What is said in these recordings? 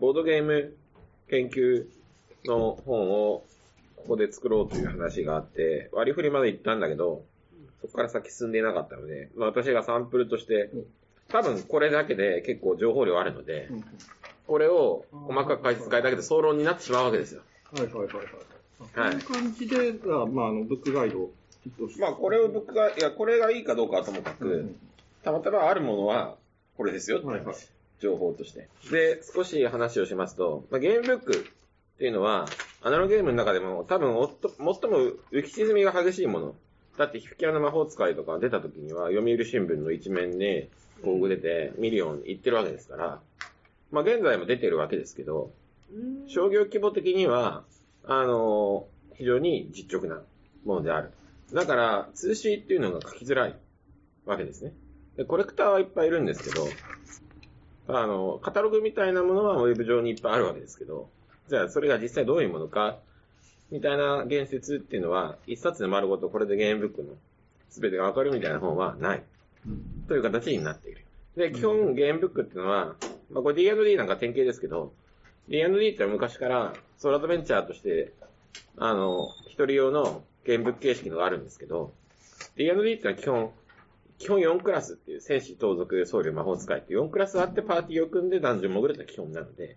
ボードゲーム研究の本をここで作ろうという話があって、割り振りまで行ったんだけど、そこから先進んでいなかったので、まあ私がサンプルとしてうん、多分これだけで結構情報量あるので、うんこれを細かく解説変えただけで総論になってしまうわけですよ。はいはいはいはい。はいこういう感じで、あまあ、あの、ブックガイド。まあこれを僕が、いや、これがいいかどうかはともかく、うんたまたまあるものはこれですよってはいはい情報として。で、少し話をしますと、まあ、ゲームブックっていうのは、アナログゲームの中でも多分おっと最も浮き沈みが激しいもの。だって、ヒフキャラの魔法使いとか出た時には、読売新聞の一面で広告出て、ミリオン行ってるわけですから、まあ現在も出てるわけですけど、商業規模的には、あの非常に実直なものである。だから、通信っていうのが書きづらいわけですね。で、コレクターはいっぱいいるんですけど、あの、カタログみたいなものはウェブ上にいっぱいあるわけですけど、じゃあそれが実際どういうものか、みたいな言説っていうのは、一冊で丸ごとこれでゲームブックの全てがわかるみたいな本はない。という形になっている。で、基本ゲームブックっていうのは、まあこれ D&D なんか典型ですけど、D&D って昔からソーラドベンチャーとして、あの、一人用のゲームブック形式のがあるんですけど、D&D ってのは基本、基本4クラスっていう戦士、盗賊、僧侶、魔法使いって4クラスあってパーティーを組んでダンジョン潜るのが基本なので、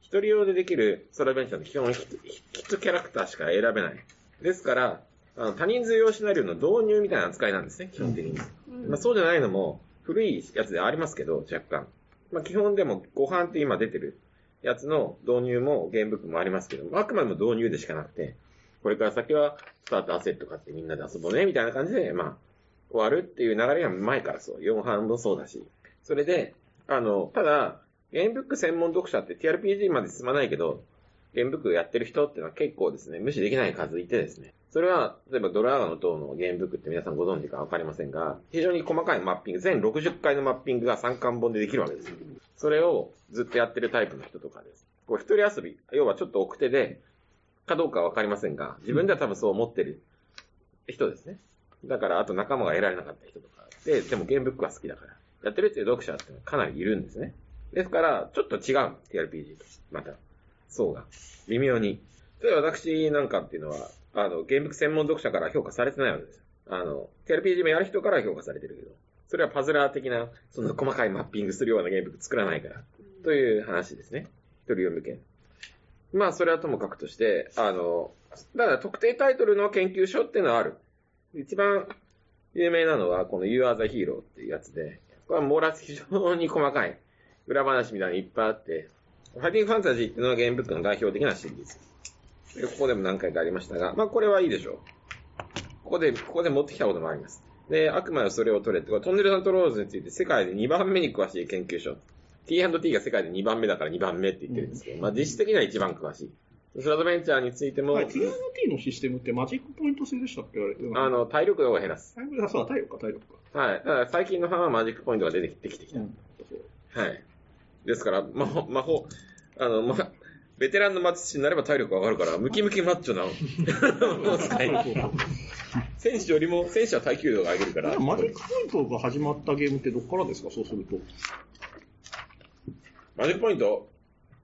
一人用でできるソーラドベンチャーの基本1キャラクターしか選べない。ですから、あの多人数用シナリオの導入みたいな扱いなんですね、基本的に。まあ、そうじゃないのも古いやつでありますけど、若干。まあ、基本でもご飯って今出てるやつの導入もゲームブックもありますけど、あくまでも導入でしかなくて、これから先はスタートアセット買ってみんなで遊ぼうね、みたいな感じで、まあ、終わるっていう流れが前からそう。4班もそうだし。それで、あの、ただ、ゲームブック専門読者って TRPG まで進まないけど、ゲームブックやってる人っていうのは結構ですね、無視できない数いてですね。それは、例えばドラーガの塔のゲームブックって皆さんご存知かわかりませんが、非常に細かいマッピング、全60回のマッピングが3巻本でできるわけです。それをずっとやってるタイプの人とかです。こう一人遊び、要はちょっと奥手で、かどうかわかりませんが、自分では多分そう思ってる人ですね。だから、あと仲間が得られなかった人とか。で、でもゲームブックは好きだから。やってるっていう読者ってかなりいるんですね。ですから、ちょっと違う。TRPG と。また。そうが。微妙に。例えば私なんかっていうのは、あの、ゲームブック専門読者から評価されてないわけですよ。あの、TRPG もやる人から評価されてるけど、それはパズラー的な、その細かいマッピングするようなゲームブック作らないから。という話ですね。一人読む向け。まあ、それはともかくとして、あの、だから特定タイトルの研究所っていうのはある。一番有名なのは、この You Are the Hero っていうやつで、これは網羅非常に細かい裏話みたいなのいっぱいあって、ファイティングファンタジーっていうのがゲームブックの代表的なシリーズ。ここでも何回かありましたが、まあこれはいいでしょう。ここで、ここで持ってきたこともあります。で、あくまでそれを取れって、トンネルサントローズについて世界で2番目に詳しい研究所。T&T が世界で2番目だから2番目って言ってるんですけど、まあ実質的には一番詳しい。スラドベンチャーについても、はい、TNT のシステムってマジックポイント制でしたっけ？あれ。あの、体力量を減らす。体力、あ、そうだ、体力か、体力か。はい。だから最近の班はマジックポイントが出てきてきた。うん。はい。ですから、魔法、魔法、あの、ま、ベテランの魔術師になれば体力が上がるから、ムキムキマッチョな魔法使い。戦士よりも、戦士は耐久度が上げるから。マジックポイントが始まったゲームってどっからですか？そうすると。マジックポイント？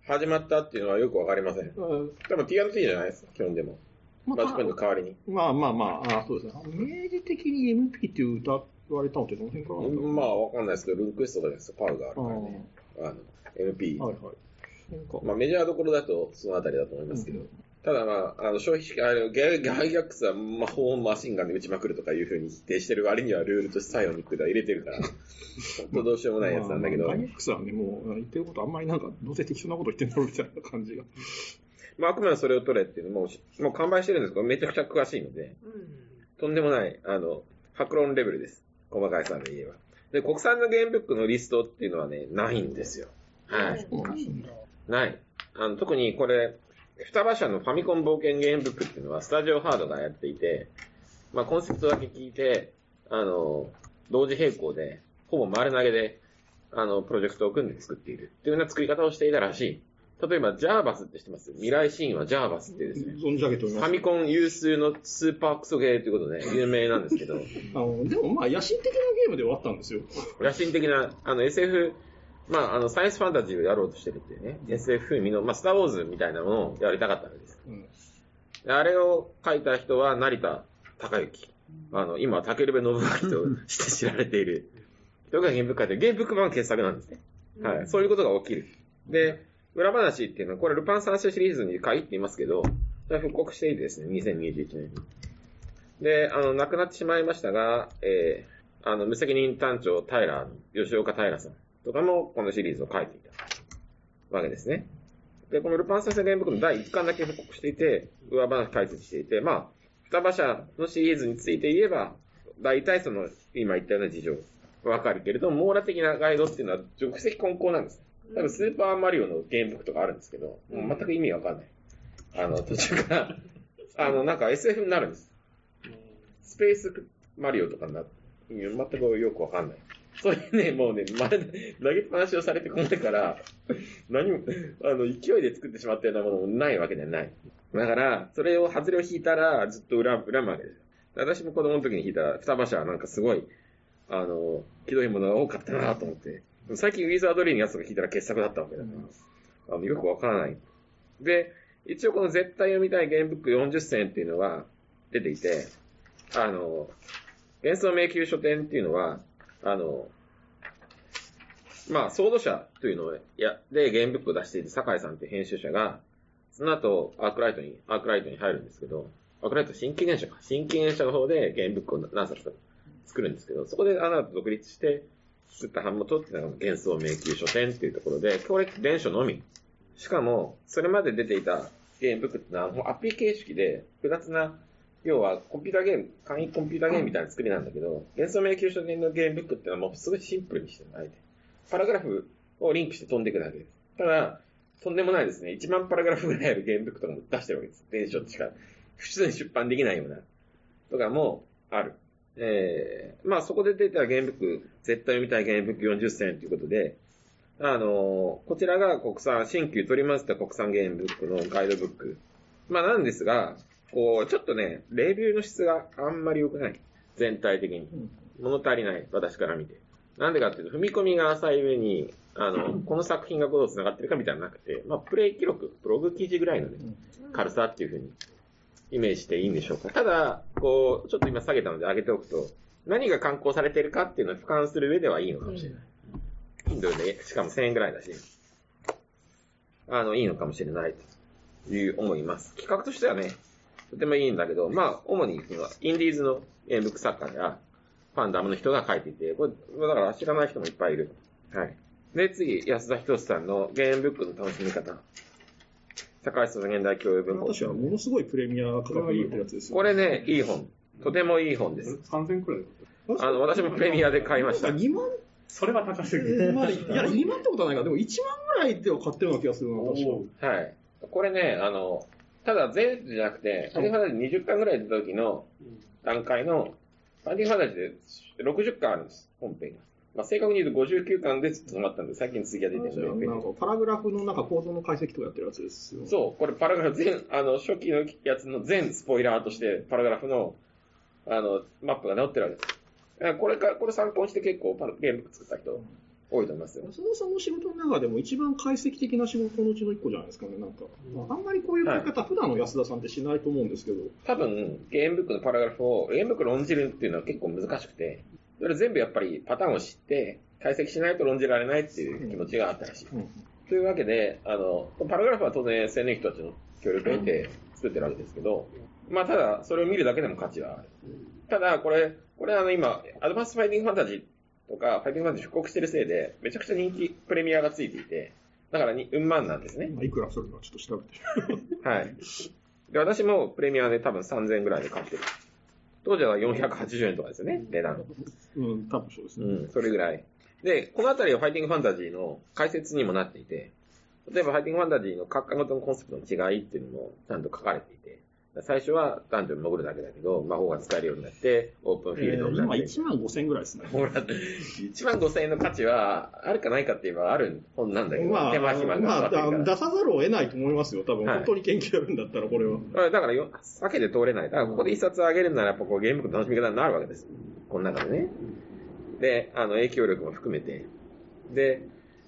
始まったっていうのはよくわかりません。多分 T&T じゃないですか、基本でも。まマジックポイント代わりに。まあまあまあ、あそうですね。明示的に MP っていう歌われたのってどの辺からなんだろう？まあ、わかんないですけど、ルンクエストとかですとパウがあるからね。あの、MP。はいはい。まあ、メジャーどころだと、そのあたりだと思いますけど。ただまあ、あの、消費、あの、ギャギャギャックスは魔法をマシンガンで撃ちまくるとかいう風に否定してる割にはルールとして最後に管入れてるから、本当どうしようもないやつなんだけどまあ、ガイエックスはね、もう言ってることあんまりなんか、どうせ適当なこと言ってんだろうみたいな感じが。まあ、あくまでそれを取れっていうのも、もう完売してるんですけど、めちゃくちゃ詳しいので、とんでもない、あの、白論レベルです。細かいさで言えば。で、国産のゲームブックのリストっていうのはね、ないんですよ。はい。ない。あの、特にこれ、双葉社のファミコン冒険ゲームブックっていうのは、スタジオハードがやっていて、まあ、コンセプトだけ聞いて、あの、同時並行で、ほぼ丸投げで、あの、プロジェクトを組んで作っているっていうような作り方をしていたらしい。例えば、ジャーバスって知ってます？未来シーンはジャーバスってですね、存じ上げております。ファミコン有数のスーパークソゲーということで有名なんですけど、あのでもまあ、野心的なゲームではあったんですよ。野心的な、あの SF まあ、あの、サイエンスファンタジーをやろうとしてるっていうね、SF 風味の、まあ、スターウォーズみたいなものをやりたかったわけです。うん。であれを書いた人は成田孝之。あの、今、竹部信明として知られている人がゲームブック書いてる、ゲームブック版傑作なんですね。はい。そういうことが起きる。で、裏話っていうのは、これ、ルパン三世シリーズに限っていますけど、それは復刻していてですね、2021年に。で、あの、亡くなってしまいましたが、えー、あの、無責任単調平、吉岡平さんとかも、このシリーズを書いていたわけですね。で、このルパン三世ゲームブックの第1巻だけ復刻していて、上話解説していて、まあ、双葉社のシリーズについて言えば、大体その、今言ったような事情、わかるけれども、網羅的なガイドっていうのは、直接根高なんです。多分、スーパーマリオのゲームブックとかあるんですけど、もう全く意味わかんない。あの、途中から、あの、なんか SF になるんです。スペースマリオとかになって、全くよくわかんない。それね、もうね、ま、投げっぱなしをされてこないから、何も、あの、勢いで作ってしまったようなものもないわけではない。だから、それを、外れを引いたら、ずっと恨む、恨むわけですよ。私も子供の時に引いた双葉社はなんかすごい、あの、ひどいものが多かったなと思って。最近ウィザードリーのやつとか引いたら傑作だったわけだから、あのよくわからない。で、一応この絶対読みたいゲームブック40選っていうのが出ていて、あの、幻想迷宮書店っていうのは、あの、まあ、ソード社というのをや、で、ゲームブックを出している酒井さんっていう編集者が、その後、アークライトに、アークライトに入るんですけど、アークライト新規現社か。新規現社の方でゲームブックを何冊か作るんですけど、そこであなた独立して作った版元っていうのが幻想迷宮書店っていうところで、これ電書のみ。しかも、それまで出ていたゲームブックってのは、もうアプリ形式で、複雑な、要はコンピューターゲーム、簡易コンピューターゲームみたいな作りなんだけど、幻想迷宮書店のゲームブックっていうのはもうすごいシンプルにしてるあえて。パラグラフをリンクして飛んでいくだけです。ただ、とんでもないですね。1万パラグラフぐらいあるゲームブックとかも出してるわけです。電書しか、普通に出版できないような、とかもある。えー、まあそこで出たゲームブック、絶対読みたいゲームブック40選ということで、あのーこちらが国産、新旧取り混ぜた国産ゲームブックのガイドブック。まあなんですが、こう、ちょっとね、レビューの質があんまり良くない。全体的に。物足りない、私から見て。なんでかっていうと、踏み込みが浅い上に、あの、この作品がどう繋がってるかみたいなのなくて、まあ、プレイ記録、ブログ記事ぐらいのね、軽さっていう風にイメージしていいんでしょうか。ただ、こう、ちょっと今下げたので上げておくと、何が観光されているかっていうのを俯瞰する上ではいいのかもしれない。Kindle で、しかも1000円ぐらいだし、あの、いいのかもしれないという思います。企画としてはね、とてもいいんだけど、まあ、主に、そのインディーズのゲームブック作家や、ファンダムの人が書いていて、これ、だから知らない人もいっぱいいる。はい。で、次、安田仁さんのゲームブックの楽しみ方。高橋さんの現代教養文庫。私はものすごいプレミア価格で売ってるやつですよ。これね、いい本。とてもいい本です。3000くらいあの、私もプレミアで買いました。2万、それは高すぎる。まあ、いや、2万ってことはないか。でも1万ぐらいでは買ってるような気がするな、確か。はい。これね、あの、ただ全部じゃなくて、ファイティングファンタジー20巻ぐらい出た時の段階の、ファイティングファンタジーで60巻あるんです、本編が。まあ、正確に言うと59巻でずっと止まったんで、最近続きが出てるんでなんかパラグラフのなんか構造の解析とかやってるやつですよ。そう、これパラグラフ全、あの、初期のやつの全スポイラーとして、パラグラフの、あの、マップが載ってるわけです。これか、これ参考にして結構パラゲーム作った人多いと思いますよ。安田さんの仕事の中でも一番解析的な仕事のうちの一個じゃないですかね、なんか。まあ、あんまりこういう書き方、普段の安田さんってしないと思うんですけど。多分、ゲームブックのパラグラフを、ゲームブック論じるっていうのは結構難しくて、それ全部やっぱりパターンを知って、解析しないと論じられないっていう気持ちがあったらしい。うんというわけで、あの、パラグラフは当然青年人たちの協力を得て作ってるわけですけど、まあただ、それを見るだけでも価値はある。ただ、これ、これあの今、アドバンスファイティングファンタジーとか、ファイティングファンタジー復刻してるせいで、めちゃくちゃ人気プレミアがついていて、だからに、うんまんなんですね。まあ、いくらするのかちょっと調べて。はい。で、私もプレミアで多分3000円ぐらいで買ってる。当時は480円とかですよね、値段。うん、多分そうですね。うん、それぐらい。で、このあたりはファイティングファンタジーの解説にもなっていて、例えばファイティングファンタジーの各家ごとのコンセプトの違いっていうのもちゃんと書かれていて、最初は男女に潜るだけだけど、魔法が使えるようになって、オープンフィールドにな今って。1万5千ぐらいですね。ほら、1万5千円の価値は、あるかないかって言えばある本なんだけど、まあ、手間暇まあ、がかかってるから。出さざるを得ないと思いますよ。多分、はい本当に研究やるんだったら、これは。あだからよ、避けて通れない。だからここで一冊あげるなら、やっぱこうゲームの楽しみ方になるわけです。この中でね。で、あの、影響力も含めて。で、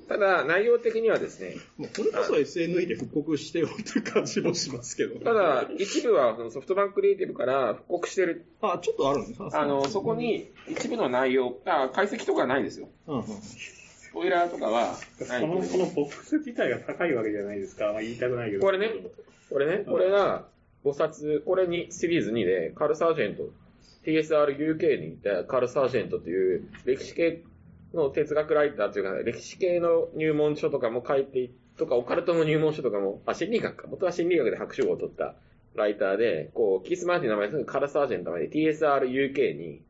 ただ、内容的にはですね、もうこれこそ SNE で復刻してよっていう感じもしますけど。ただ、一部はそのソフトバンククリエイティブから復刻してる。あ、ちょっとあるんですか？あの、そこ、に一部の内容、あ解析とかはないですよ。うんうん、スポイラーとかはないその、そのボックス自体が高いわけじゃないですか。まあ、言いたくないけど。これね、これね、これが5冊、これにシリーズ2で、カール・サージェント、TSRUK にいたカール・サージェントという歴史系の哲学ライターというか、歴史系の入門書とかも書いて、とか、オカルトの入門書とかも、あ、心理学か。元は心理学で博士号を取ったライターで、こう、キース・マーティンの名前でカール・サージェンの名前で TSRUK に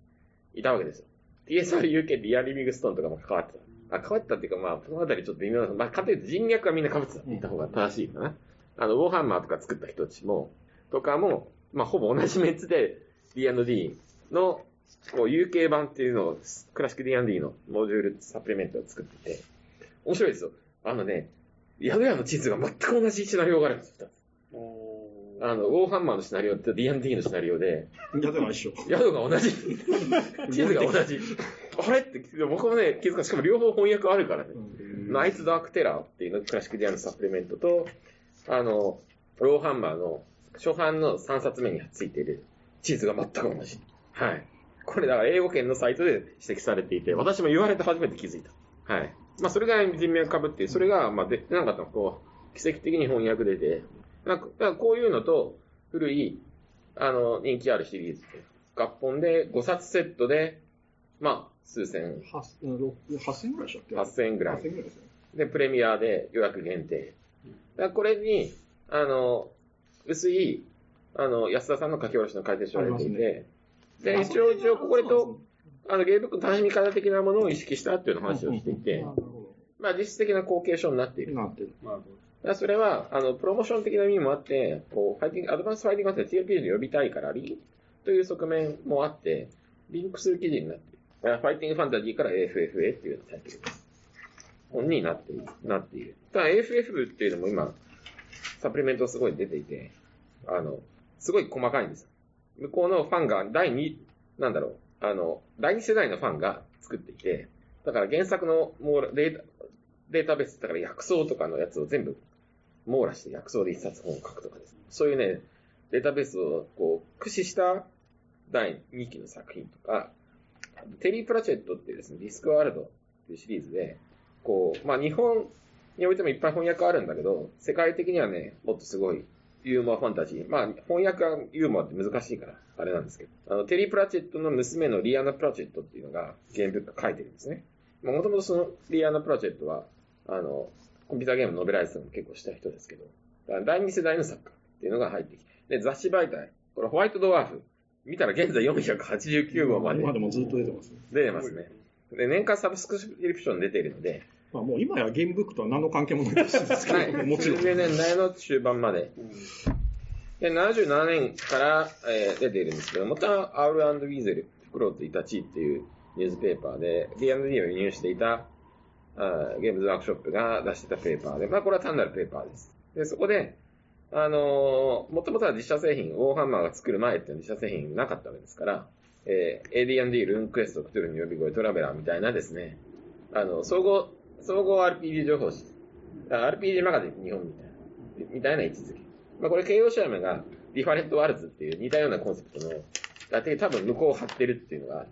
いたわけですよ。TSRUK ってア・リビングストーンとかも関わってた。あ、関わってたっていうか、まあ、そのあたりちょっと微妙な、まあ、かというと人脈はみんな被ってたって言った方が正しいかな。あの、ウォーハンマーとか作った人たちも、とかも、まあ、ほぼ同じメンツで D&D の、こう、UK 版っていうのを、クラシック D&D のモジュールサプリメントを作ってて、面白いですよ。あのね、宿屋の地図が全く同じシナリオがあるんですよ。あの、ウォーハンマーのシナリオと D&D のシナリオで、いや、でも一緒。宿が同じ。地図が同じ。あれ？って、僕もね、気づかしかも両方翻訳あるからね。ナイツ・ダーク・テラーっていうの？クラシックディアのサプリメントと、あの、ローハンマーの初版の3冊目についている地図が全く同じ。はい。これだから英語圏のサイトで指摘されていて、私も言われて初めて気づいた。はい。まあそれが人脈株っていう、それが、まあ出てなかったのこう、奇跡的に翻訳出て、なんか、だからこういうのと、古い、あの、人気あるシリーズで、合本で5冊セットで、まあ、数千、はうんろ8000ぐらいでしたっけ？8000円ぐらい8000ぐらいですね。で、プレミアで予約限定。だこれに、あの、薄い、あの、安田さんの書き下ろしの解説書が出ていて、で、一応、一応、ここでと、あの、ゲームブックの楽しみ方的なものを意識したっていう話をしていてまあ実質的な後継書になっている。ど。なってる。まあ、だからそれは、あの、プロモーション的な意味もあって、こう、ファイティング、アドバンスファイティングマスター TRPG に呼びたいから、リンという側面もあって、リンクする記事になっている。ファイティングファンタジーから AFFA っていうタイトル本になっている。なっている。ただ AFF っていうのも今、サプリメントすごい出ていて、あの、すごい細かいんですよ。向こうのファンが第2、なんだろう、あの、第2世代のファンが作っていて、だから原作のもうデータ、データベース、だから薬草とかのやつを全部網羅して薬草で一冊本を書くとかです。そういうね、データベースをこう駆使した第2期の作品とか、テリー・プラチェットっていうですね、ディスクワールドっていうシリーズで、こう、まあ日本においてもいっぱい翻訳あるんだけど、世界的にはね、もっとすごいユーモアファンタジー。まあ翻訳はユーモアって難しいから、あれなんですけど、あの、テリー・プラチェットの娘のリアナ・プラチェットっていうのがゲームブック書いてるんですね。もともとそのリアナ・プラチェットは、あの、コンピューターゲームのノベライズも結構した人ですけど、第二世代の作家っていうのが入ってきて、で、雑誌媒体、これホワイトドワーフ、見たら現在489号まで今でもずっと出てますね。出てますね。で、年間サブスクリプション出ているので、まあもう今やゲームブックとは何の関係もないですけど、はい。もちろん。90年代の終盤まで。で、77年から、えー出ているんですけど、また、アウルウィーゼル、フクロウとイタチっていうニュースペーパーで、D&D を輸入していた、あーゲームズワークショップが出してたペーパーで、まあこれは単なるペーパーです。で、そこで、あのー、もともとは自社製品、ウォーハンマーが作る前っていうのは自社製品なかったわけですから、えー、AD&D、ルーンクエスト、クトゥルフの呼び声、トラベラーみたいなですね、あの、総合、総合 RPG 情報誌。RPG マガジン日本みたいな、みたいな位置づけ。まあこれ、形容詞名が、ディファレントワールズっていう似たようなコンセプトの、だって多分向こうを張ってるっていうのが、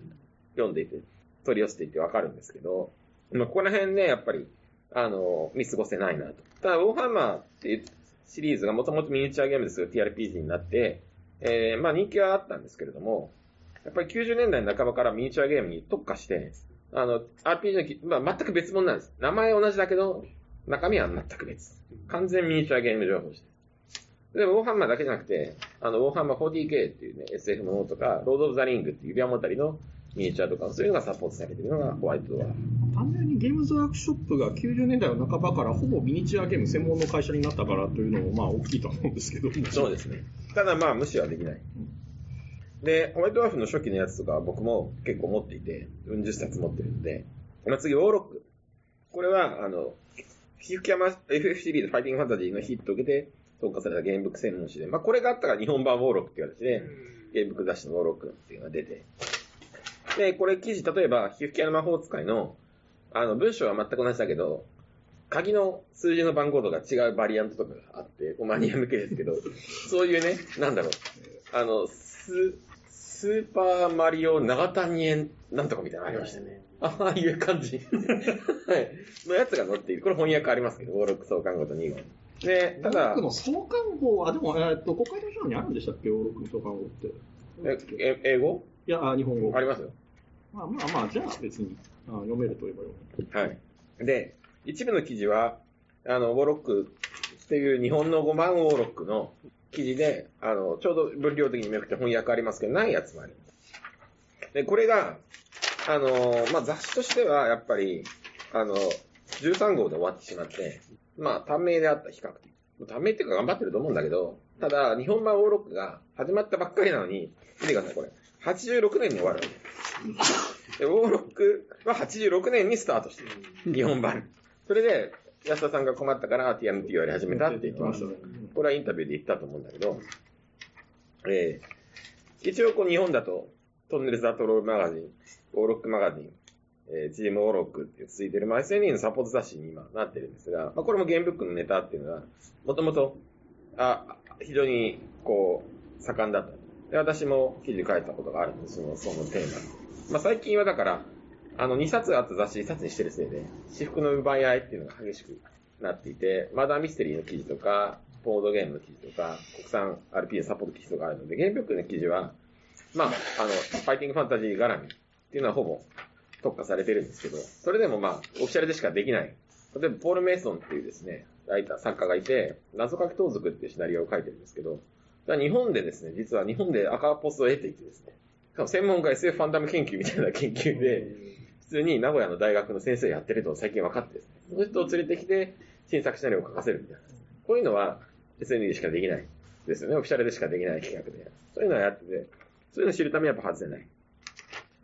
読んでいて、取り寄せていてわかるんですけど、まあここら辺ね、やっぱり、あの、見過ごせないなと。ただ、ウォーハンマーっていうシリーズがもともとミニチュアゲームですよ、TRPG になって、えー、まあ人気はあったんですけれども、やっぱり90年代の半ばからミニチュアゲームに特化して、あの、RPG のき、まあ全く別物なんです。名前同じだけど、中身は全く別。完全ミニチュアゲーム情報誌です。で、ウォーハンマーだけじゃなくて、あの、ウォーハンマー 40K っていうね、SF ものとか、ロード・オブ・ザ・リングっていう指輪もたりのミニチュアとか、そういうのがサポートされているのがホワイトドア。単純にゲームズワークショップが90年代の半ばからほぼミニチュアゲーム専門の会社になったからというのもまあ大きいと思うんですけど。そうですね。ただまあ無視はできない。で、ホワイトワーフの初期のやつとかは僕も結構持っていて、うん十冊持ってるんで、まあ、次、ウォーロック。これは、あの、ヒューキャマ FF シリーズファイティングファンタジーのヒットを受けて投下されたゲームブック専門誌で、まあこれがあったから日本版ウォーロックっていう形で、ゲームブック雑誌のウォーロックっていうのが出て、で、これ記事、例えば、ヒューキャの魔法使いの、あの、文章は全く同じだけど、鍵の数字の番号とか違うバリアントとかがあって、マニア向けですけど、そういうね、なんだろう、あの、ス、スーパーマリオ長谷園なんとかみたいなのありましたね。ああいう感じ。はい。のやつが載っている。これ翻訳ありますけど、56相関号と2号。で、ただ僕、の相関号は、でも、えーっと、国会図書館にあるんでしたっけ、オーロックの相関号って。ええ英語？いや、あ日本語。ありますよ。まあまあまあ、じゃあ別に、あ読めると言えば読める。はい。で、一部の記事は、あの、ウォーロックっていう日本の5万ウォーロックの記事で、あの、ちょうど分量的にめくって翻訳ありますけど、ないやつもあります。で、これが、あの、まあ、雑誌としては、やっぱり、あの、13号で終わってしまって、まあ、短命であった、比較的。短命っていうか頑張ってると思うんだけど、ただ、日本版ウォーロックが始まったばっかりなのに、見てください、これ。86年に終わる。で、ウォーロックは86年にスタートしてる。日本版。それで、安田さんが困ったから TMT をやり始めたって言ってました。これはインタビューで言ったと思うんだけど、えー、一応こう日本だと、トンネルズ・アトロールマガジン、ウォーロックマガジン、えー、チームウォーロックって続いてる、まあ、SNE のサポート雑誌に今なってるんですが、まあ、これもゲームブックのネタっていうのは、もともと、あ、非常に、こう、盛んだった。で、私も記事書いたことがあるんです、その、そのテーマ。まあ、最近はだから、あの、2冊あった雑誌1冊にしてるせいで、私服の奪い合いっていうのが激しくなっていて、マダーミステリーの記事とか、ボードゲームの記事とか、国産 RPG サポート記事とかあるので、ゲームブックの記事は、まあ、あの、ファイティングファンタジー絡みっていうのはほぼ特化されてるんですけど、それでもまあ、オフィシャルでしかできない。例えば、ポール・メイソンっていうですね、ライター、作家がいて、謎かけ盗賊っていうシナリオを書いてるんですけど、日本でですね、実は日本で赤ポスを得ていてですね、専門家 SF ファンダム研究みたいな研究で、普通に名古屋の大学の先生やってると最近分かってですね、その人を連れてきて、新作シナリオを書かせるみたいな。こういうのは SNE でしかできないですよね。オフィシャルでしかできない企画で。そういうのをやってて、そういうのを知るためにやっぱ外せない。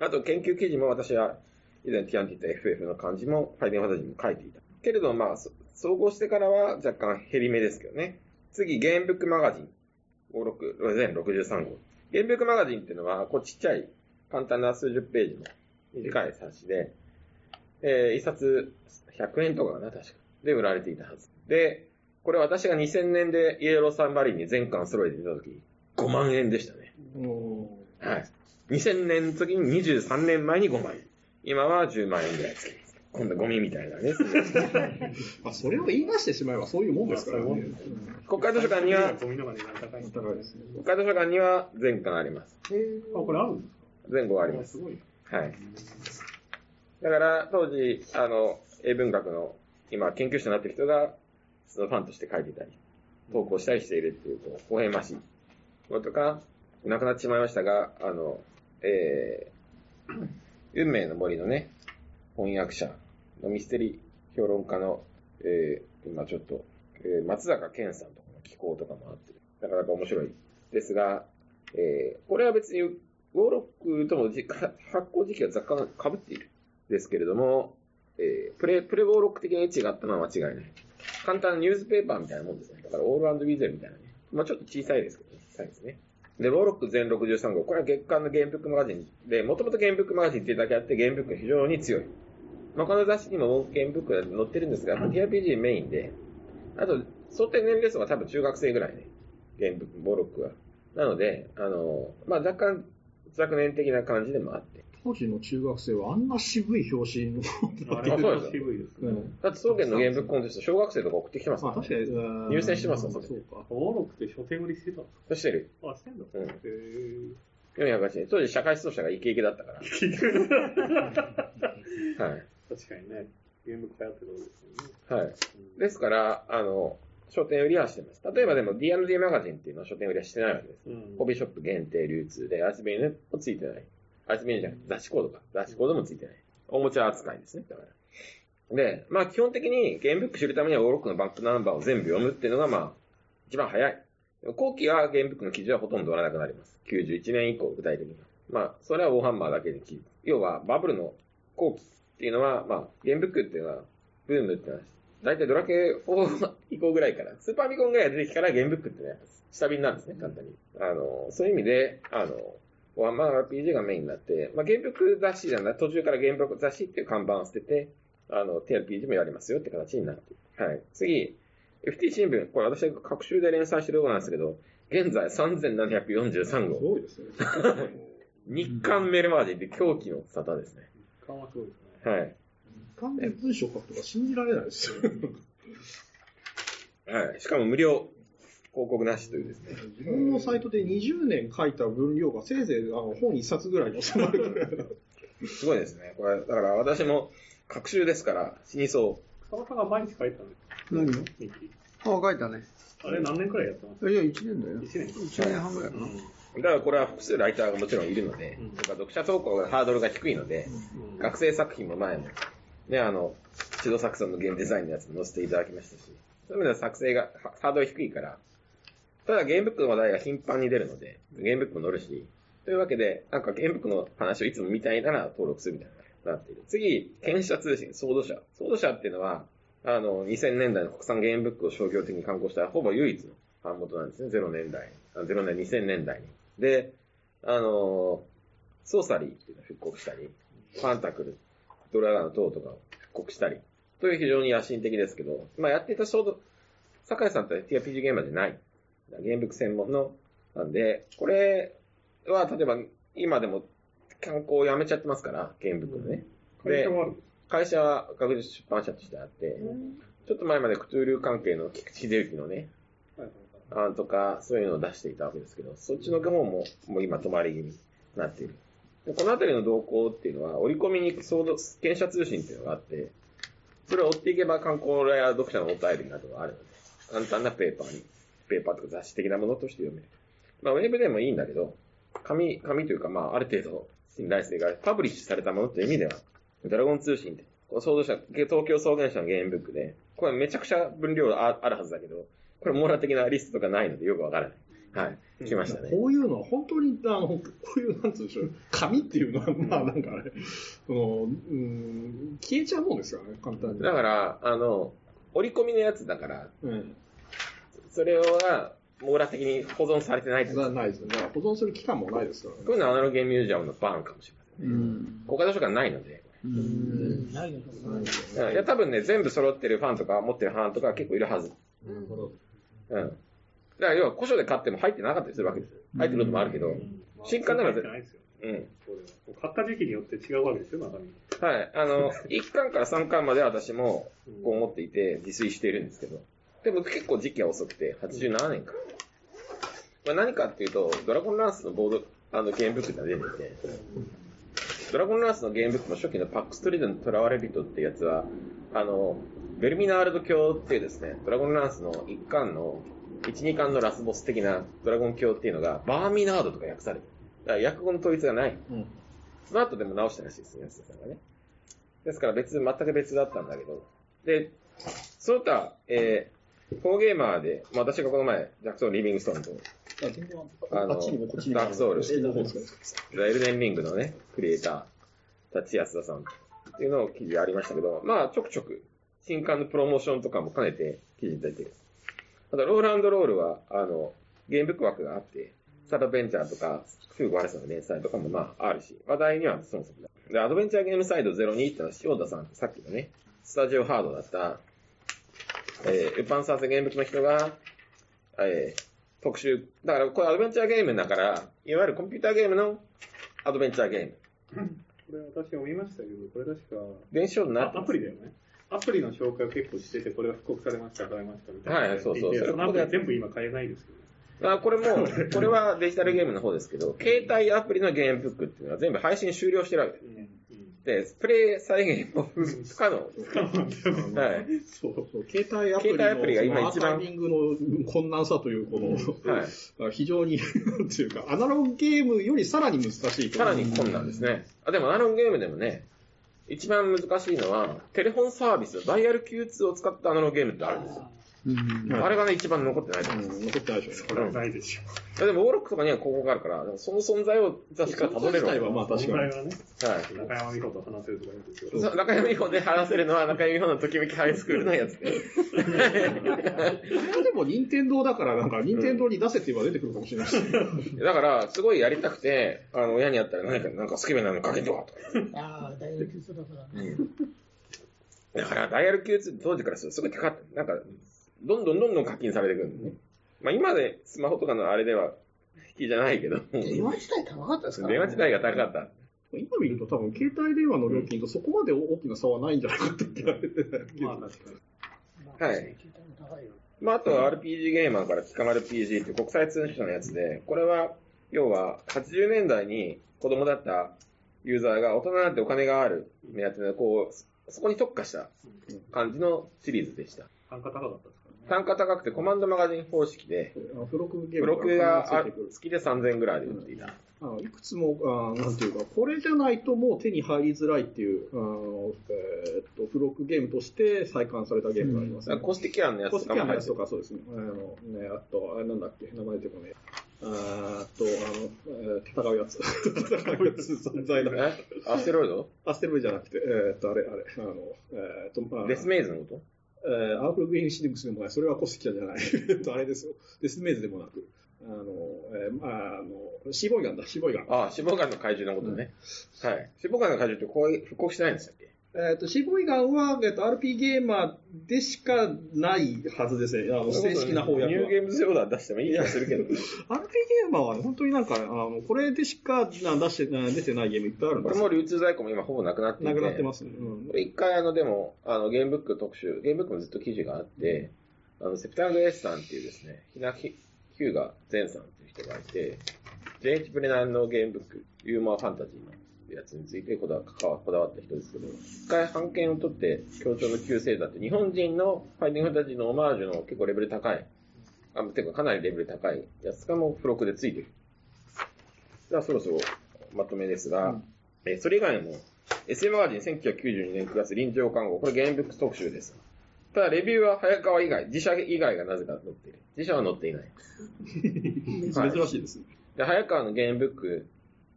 あと、研究記事も私は、以前ティアンティと FF の漢字も、ファイティングファタジーも書いていた。けれど、まあ、総合してからは若干減り目ですけどね。次、ゲームブックマガジン。56、全63号。ゲームブックマガジンっていうのは、こうちっちゃい、簡単な数十ページの短い冊子で、えー、一冊100円とかかな、確か。で、売られていたはず。で、これ私が2000年でイエローサンバリーに全巻揃えていたとき、5万円でしたね。はい。2000年の時に23年前に5万円。今は10万円ぐらいつけます。今度ゴミみたいなね。まあ、それを言い出してしまえばそういうもんですからね。国会図書館には。国会図書館には全巻あります。あ、これあるんです全5あります。すごい。はい。だから、当時、あの、英文学の、今、研究者になってる人が、そのファンとして書いていたり、投稿したりしているっていう、こう、微笑ましいこととか、亡くなってしまいましたが、あの、えー、運命の森のね、翻訳者のミステリー評論家の、えー、今ちょっと、えー、松坂健さんとかの寄稿とかもあって、なかなか面白いですが、えー、これは別に、ウォーロックとも発行時期が若干被っている。ですけれども、えー、プレ、プレウォーロック的に違ったのは間違いない。簡単なニュースペーパーみたいなもんですね。だから、オールウィゼルみたいなね。まあちょっと小さいですけどね。小さいですね。で、ウォーロック全63号。これは月間のゲームブックマガジンで、もともとゲームブックマガジンっていうだけあって、ゲームブックが非常に強い。まあこの雑誌にもゲームブックが載ってるんですが、TRPG メインで、あと、想定年齢層は多分中学生ぐらいね。ゲームブック、ウォーロックは。なので、あの、まあ若干、若年的な感じでもあって。当時の中学生はあんな渋い表紙のあれあそうですは渋いですね。うんだって、総研のゲームブックコンテスト、小学生とか送ってきてますまあ確かに、うん入選してますよそうそれか。オーロックって書店売りしてたんですそしてる。かあ、してんだ。うんへー408円。当時社会指導者がイケイケだったから。はい。確かにね、ゲーム流行ってるわけですよね。はい。ですから、あの、書店売りはしてます。例えばでも D&D マガジンっていうのは書店売りはしてないわけです。うん。ホビーショップ限定流通で、アイスベインもついてない。アイスベインじゃなくて雑誌コードか。雑誌コードもついてない。おもちゃ扱いですね。だから。で、まあ基本的にゲームブック知るためにはオーロックのバックナンバーを全部読むっていうのがまあ、一番早い。後期はゲームブックの記事はほとんど売らなくなります。91年以降、具体的には。まあ、それはウォーハンマーだけで記事。要は、バブルの後期っていうのは、まあ、ゲームブックっていうのは、ブームっていうのは、だいたいドラケ4以降ぐらいから、スーパーミコンぐらいが出てきたからゲームブックってね、下火になるんですね、簡単に。あの、そういう意味で、あの、ウォーハンマー RPG がメインになって、まあ、ゲームブック雑誌じゃない、途中からゲームブック雑誌っていう看板を捨てて、あの、TRPG もやりますよって形になって。はい。次、FT 新聞。これ私が各週で連載してるところなんですけど、現在3743す号。ごいですね。日刊メルマージンで狂気の沙汰ですね。緩和すごいですね。はい。完全文章書くとか信じられないですよ。はい。しかも無料。広告なしというですね。自分のサイトで20年書いた分量がせいぜいあの本1冊ぐらいに収まる。すごいですね。これ、だから私も、各週ですから、死にそ草間さんが毎日書いてたんです何を？あ、書いたね。あれ何年くらいやってます？いや、1年だよ。1年1年半ぐらいかな。う。だからこれは複数ライターがもちろんいるので、うん読者投稿がハードルが低いので、うん学生作品も前も、ね、あの、シドサクソンのゲームデザインのやつも載せていただきましたし、そういう意味では作成が、はハードル低いから、ただゲームブックの話題が頻繁に出るので、ゲームブックも載るし、というわけで、なんかゲームブックの話をいつも見たいなら登録するみたいな、なっている。次、検査通信、ソード社。ソード社っていうのは、あの、2000年代の国産ゲームブックを商業的に刊行したほぼ唯一の版元なんですね、0年代。あ0年、2000年代に。で、あの、ソーサリーっていうのを復刻したり、ファンタクル、ドラガーの塔とかを復刻したり、という非常に野心的ですけど、まあやっていたちょうど、酒井さんって TRPG ゲーマーじゃない。ゲームブック専門の、なんで、これは例えば今でも刊行をやめちゃってますから、ゲームブックのね。会社はある会社は学術出版社としてあって、ちょっと前までクトゥール関係の菊池秀幸のね、はあとか、そういうのを出していたわけですけど、そっちの方も、もう今止まり気味になっている。でこのあたりの動向っていうのは、折り込みに検査通信っていうのがあって、それを追っていけば観光や読者のお便りなどがあるので、簡単なペーパーに、ペーパーとか雑誌的なものとして読める。まあ、ウェブでもいいんだけど、紙、紙というか、まあ、ある程度信頼性がパブリッシュされたものという意味では、ドラゴン通信って、こう創造者、東京草原社のゲームブックで、これめちゃくちゃ分量ああるはずだけど、これ網羅的なリストとかないのでよくわからない。はい。来ましたね。こういうのは本当に、あの、こういう、なんつうんでしょう、紙っていうのは、まあなんかね、その、うん、消えちゃうもんですよね、簡単に。だから、あの、折り込みのやつだから、うん。それは網羅的に保存されてないなないですよね。保存する期間もないですからね。ういうのはアナログゲームミュージアムのバーンかもしれませんね。うん。公開図書館ないので。うん。ないでしょうね。いや、多分ね、全部揃ってるファンとか持ってるファンとか結構いるはず。なるほど。うん。だから要は古書で買っても入ってなかったりするわけですよ。入ってることもあるけど。まあ新刊なら入ってないですよ。うん。これは買った時期によって違うわけですよ、中身。はい。あの、1巻から3巻までは私もこう思っていて自炊しているんですけど。でも結構時期は遅くて、87年か。まあ、何かっていうと、ドラゴンランスのボード、あのゲームブックが出ていて、ドラゴンランスのゲームブックの初期のパックストリートの囚われ人ってやつは、あの、ベルミナールド教っていうですね、ドラゴンランスの1巻の、1、2巻のラスボス的なドラゴン教っていうのが、バーミナードとか訳されてる。だから訳語の統一がない。うん。その後でも直したらしいですね、安田さんがね。ですから別、全く別だったんだけど。で、その他、えー、フォーゲーマーで、まあ私がこの前、ジャクソン・リビングストーンと、あのあっちにもこっちにも。ダークソウルエルデンリングのね、クリエイター、タッチ安田さんっていうのを記事ありましたけど、まあちょくちょく、新刊のプロモーションとかも兼ねて記事に出てる。ただ、ローランドロールは、あの、ゲームブック枠があって、サダベンチャーとか、フーゴアレスの連載とかもまああるし、話題にはそもそもだ。で、アドベンチャーゲームサイド02ってのは塩田さんさっきのね、スタジオハードだった、えー、ウパンサーズゲームブックの人が、えー、特集、だからこれアドベンチャーゲームだから、いわゆるコンピューターゲームのアドベンチャーゲーム。これ私も見ましたけど、これ確か、電子書になってあアプリだよね。アプリの紹介を結構してて、これが復刻されました、買いましたみたいな。はいそうそうでそのアプリ全部今買えないですけど。あこれも、これはデジタルゲームの方ですけど、携帯アプリのゲームブックっていうのは全部配信終了してるわけです。うん。うん。で、プレイ再現も不不可能。はい。そう。そう携帯アプリの携帯アプリが今一番そのアーカイビングの困難さという、この、はい。非常に、なんていうか、アナログゲームよりさらに難しいとさらに困難ですね。あ、でもアナログゲームでもね、一番難しいのは、テレフォンサービス、ダイヤル Q2 を使ったアナログゲームってあるんですよ。うん。あれがね、一番残ってないと思う。うん、残ってないでしょうね。これはないでしょ。でも、ウォーロックとかには広告があるから、その存在を確かたどれるわけ自体はまあ確かに。はね、はい。中山美穂と話せるとか言うんですけど。中山美穂で話せるのは中山美穂のときめきハイスクールのやつで。あれはでも任天堂だから、なんか任天堂に出せって言えば出てくるかもしれないし。だから、すごいやりたくて、あの、親にやったら何か、なんかスケベなのかけてはとか。ああ、大学級だから。うん。だから、ダイヤル Q2 って当時からすごい高かった。なんか、どんどんどんどん課金されてくるんでね。まあ今でスマホとかのあれでは、引きじゃないけど、電話自体高かったですか電話自体が高かった。今見ると多分携帯電話の料金とそこまで大きな差はないんじゃないかって言われてたけどまあ確かに。はい。まあ、あとは RPG ゲーマーから捕まる PG っていう国際通信のやつで、これは、要は、80年代に子供だったユーザーが大人になってお金がある目当てで、こう、そこに特化した感じのシリーズでした。単価高かったです。単価高くてコマンドマガジン方式で、あ付録ゲーム付録が月で3000円ぐらいで売っていた。あいくつも、あなんていうか、これじゃないともう手に入りづらいっていう、えーっと、付録ゲームとして再刊されたゲームがありますね。コスティキャンのやつコスティアのやつとか。かそうですね。あの、ね、あと、あれなんだっけ、名前出てこねえ。あと、あの、えー戦うやつ。戦うやつ存在だ。え？アステロイド？アステロイドじゃなくて、えーっと、あれ、あれ、あの、えーっと、まあ、デスメイズのこと？えー、アーフルグリーンシニックスでもない、それはコスティアじゃない。えっと、あれですよ。デスメイズでもなく。あの、えー、まあ、あの、シーボイガンだ、シーボイガン。ああ、脂肪肝の怪獣のことね。はい。脂肪肝の怪獣ってこういう復刻してないんでしたっけえっ、と、シーボイガンは、えっ、と、RP ゲーマーでしかないはずですね。あの、正式な翻訳は。ニューゲームズオーダー出してもいい気がするけど。RP ゲーマーはね、本当になんか、あの、これでしかな出して、な出てないゲームいっぱいあるんですよ。これも流通在庫も今ほぼなくなっていて。なくなってますね。うんこれ一回あの、でも、あの、ゲームブック特集、ゲームブックもずっと記事があって、あの、セプターグ S さんっていうですね、ひなひ、ヒューガ・ゼンさんっていう人がいて、JH ブレナンのゲームブック、ユーモアファンタジーのやつについてこだわ関わこだわった人ですけど、一回版権を取って、協調の旧星座って日本人のファイティングファンタジーのオマージュの結構レベル高い、あ、てかかなりレベル高いやつがもう付録でついてる。じゃあそろそろまとめですが、えーそれ以外にも、SM マガジン1992年9月臨場看護、これゲームブック特集です。ただレビューは早川以外、自社以外がなぜか載っている。自社は載っていない。は い珍しいですね。で、早川のゲームブック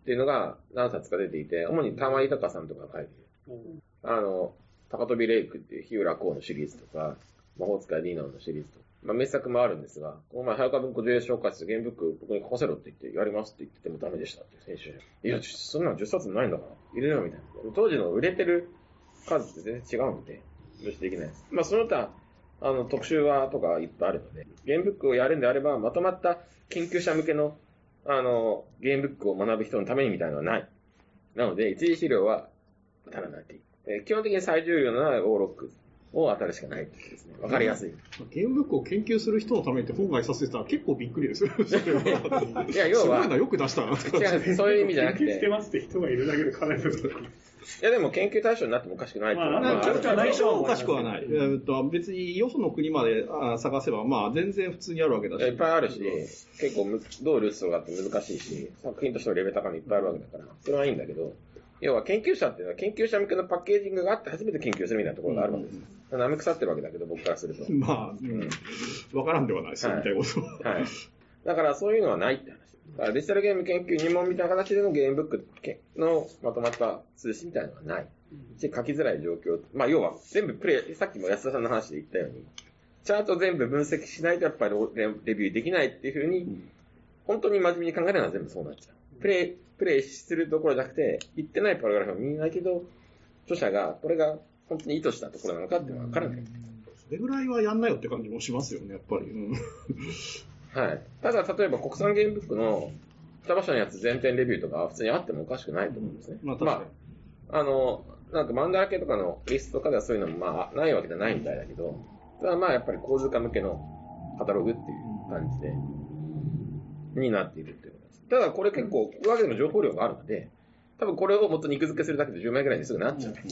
っていうのが何冊か出ていて、主に玉井隆さんとかが書いている。あの、高飛びレイクっていう日浦公のシリーズとか、魔法使いディーナーのシリーズとか、まあ、名作もあるんですが、この前早川文庫上映紹介してゲームブック僕に書かせろって言って、やりますって言っててもダメでしたって先週。いや、そんなの10冊もないんだから、入れろよみたいな。当時の売れてる数って全然違うんで、無視できないです。まあ、その他、あの、特集はとかいっぱいあるので、ゲームブックをやるんであれば、まとまった研究者向けの、あの、ゲームブックを学ぶ人のためにみたいなのはない。なので、一次資料は足らないという。えー基本的に最重要なオーロックを当たるしかないですね。わかりやすい。ゲームブックを研究する人のためにって本外させてたら結構びっくりですよ。いや要は すごいな、よく出したなって感じ。違う、そういう意味じゃなく研究してて。ますって人がいるだけでかなりい。いやでも研究対象になってもおかしくないっていうまあまああるちょっとはおかしくはない。えーっと別によその国まであ探せば、まあ全然普通にあるわけだし。いっぱいあるし、結構むどうルースがあって難しいし、作品としてのレベル高いのいっぱいあるわけだから、それはいいんだけど、要は研究者っていうのは研究者向けのパッケージングがあって初めて研究するみたいなところがあるわけです。舐め腐ってるわけだけど、僕からすると。まあ、うん。わからんではないですよ、はいみたいなことは。はい。だからそういうのはないって話。だからデジタルゲーム研究入門みたいな形でのゲームブックのまとまった通信みたいなのはない。し、書きづらい状況。まあ要は全部プレイ、さっきも安田さんの話で言ったように、ちゃんと全部分析しないとやっぱりレレビューできないっていうふうに、本当に真面目に考えるのは全部そうなっちゃう。プレイ、プレイするところじゃなくて、言ってないパラグラフは見えないけど、著者がこれが本当に意図したところなのかっていうのは分からない。それぐらいはやんなよって感じもしますよね、やっぱり。うんはい。ただ、例えば国産ゲームブックの北場所のやつ全店レビューとかは普通にあってもおかしくないと思うんですね。まあ。まあ、あの、なんか漫画系とかのリストとかではそういうのもまあないわけじゃないみたいだけど、ただまあやっぱり構図化向けのカタログっていう感じで、になっているっていうことです。ただこれ結構、こういうわけでも情報量があるので、多分これをもっと肉付けするだけで10枚ぐらいにすぐなっちゃう。だか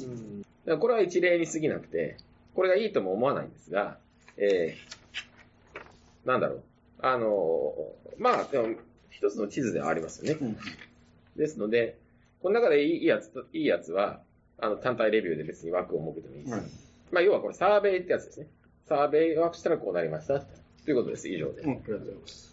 らこれは一例に過ぎなくて、これがいいとも思わないんですが、えー、なんだろう。あの、まあ、でも、一つの地図ではありますよね。ですので、この中でいいやつと、いいやつは、あの、単体レビューで別に枠を設けてもいいです。はいまあ、要はこれサーベイってやつですね。サーベイをしたらこうなりました。ということです。以上です。うんありがとうございます。